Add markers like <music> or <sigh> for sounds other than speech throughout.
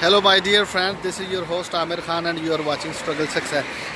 Hello my dear friends this is your host Aamir Khan and you are watching struggle success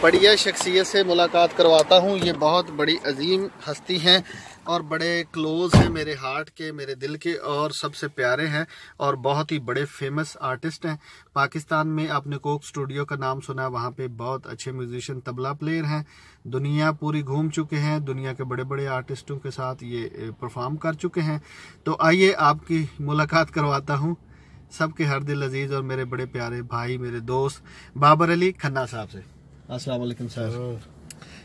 بڑیا شخصیت سے ملاقات کرواتا ہوں۔ یہ بہت بڑی عظیم ہستی ہیں اور بڑے کلوز ہیں میرے ہارٹ کے، میرے دل کے، اور سب سے پیارے ہیں اور بہت ہی بڑے فیمس آرٹسٹ ہیں۔ پاکستان میں آپ نے کوک سٹوڈیو کا نام سنا، وہاں پہ بہت اچھے میوزیشین، طبلہ پلیئر ہیں۔ دنیا پوری گھوم چکے ہیں، دنیا کے بڑے بڑے آرٹسٹوں کے ساتھ یہ پرفارم کر چکے ہیں۔ تو آئیے آپ کی ملاقات کرواتا ہوں۔ سب کے ہر دل عزیز اور میرے بڑے پیارے بھائی، میرے دوست، بابر علی کھنہ صاحب سے۔ السلام علیکم سر۔ ہاں۔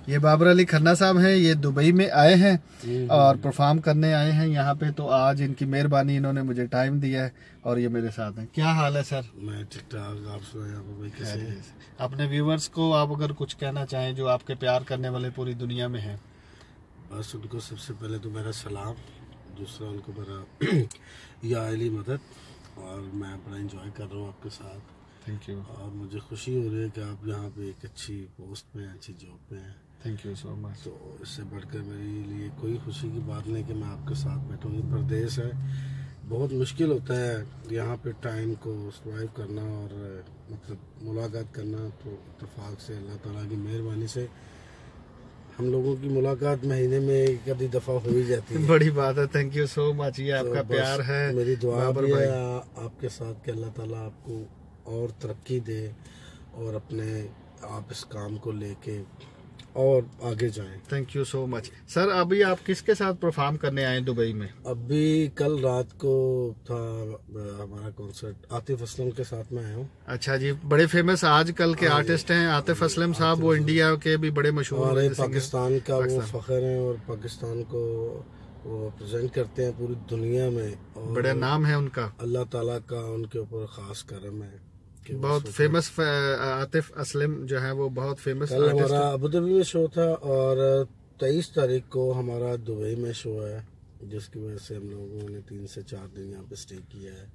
یہ بابر علی کھنہ صاحب ہیں یہ دبئی میں آئے ہیں جی، جی، اور جی۔ پرفارم کرنے آئے ہیں یہاں پہ تو آج ان کی مہربانی انہوں نے مجھے ٹائم دیا ہے اور یہ میرے ساتھ ہیں۔ کیا حال ہے سر؟ میں ٹھیک ٹھاک آپ اپنے ویورز کو آپ اگر کچھ کہنا چاہیں جو آپ کے پیار کرنے والے پوری دنیا میں ہیں۔ بس ان کو سب سے پہلے تو میرا سلام دوسرا ان کو میرا <clears throat> یا علی مدد اور میں بڑا انجوائے کر رہا ہوں آپ کے ساتھ۔ تھینک یو اور مجھے خوشی ہو رہی ہے کہ آپ یہاں پہ ایک اچھی پوسٹ پہ ہیں اچھی جاب پہ ہیں۔ تھینک یو سو مچ تو اس سے بڑھ کر میرے لیے کوئی خوشی کی بات نہیں کہ میں آپ کے ساتھ بیٹھوں یہ پردیس ہے بہت مشکل ہوتا ہے یہاں پہ ٹائم کو سروائیو کرنا اور مطلب ملاقات کرنا۔ تو اتفاق سے اللہ تعالیٰ کی مہربانی سے ہم لوگوں کی ملاقات مہینے میں کبھی دفعہ ہو ہی جاتی ہے۔ بڑی بات ہے تھینک یو سو مچ یہ آپ کا پیار ہے۔ میری دعا بھی ہے آپ کے ساتھ کہ اللہ تعالیٰ آپ کو اور ترقی دے اور اپنے آپ اس کام کو لے کے اور آگے جائیں۔ تھینک یو سو مچ سر ابھی آپ کس کے ساتھ پرفارم کرنے آئے دبئی میں؟ ابھی کل رات کو تھا ہمارا کانسرٹ عاطف اسلم کے ساتھ میں آیا ہوں۔ اچھا جی بڑے فیمس آج کل کے ہاں، آرٹسٹ ہیں عاطف ہاں، اسلم صاحب وہ انڈیا کے بھی بڑے مشہور ہیں۔ پاکستان کا وہ فخر ہیں اور پاکستان کو وہ پریزنٹ کرتے ہیں پوری دنیا میں بڑا نام ہے ان کا۔ اللہ تعالیٰ کا ان کے اوپر خاص کرم ہے۔ بہت فیمس عاطف اسلم جو ہے وہ بہت فیمس کل ہمارا ابوظہبی میں شو تھا اور تیئیس تاریخ کو ہمارا دبئی میں شو ہے جس کی وجہ سے ہم لوگوں نے تین سے چار دن یہاں پہ اسٹے کیا ہے۔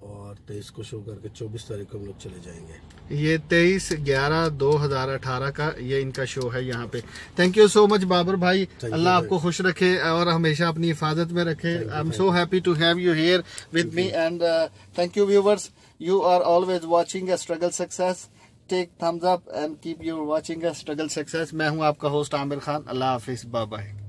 اور تیئیس کو شو کر کے چوبیس تاریخ کو ہم لوگ چلے جائیں گے۔ یہ تیئیس گیارہ دو ہزار اٹھارہ کا یہ ان کا شو ہے یہاں پہ۔ Thank you so much Babar بھائی۔ اللہ آپ کو خوش رکھے اور ہمیشہ اپنی حفاظت میں رکھے۔ I am so happy to have you here with me and thank you viewers you are always watching a struggle success take thumbs up and keep your watching a struggle success میں ہوں آپ کا host Aamir Khan. اللہ حافظ۔ بابا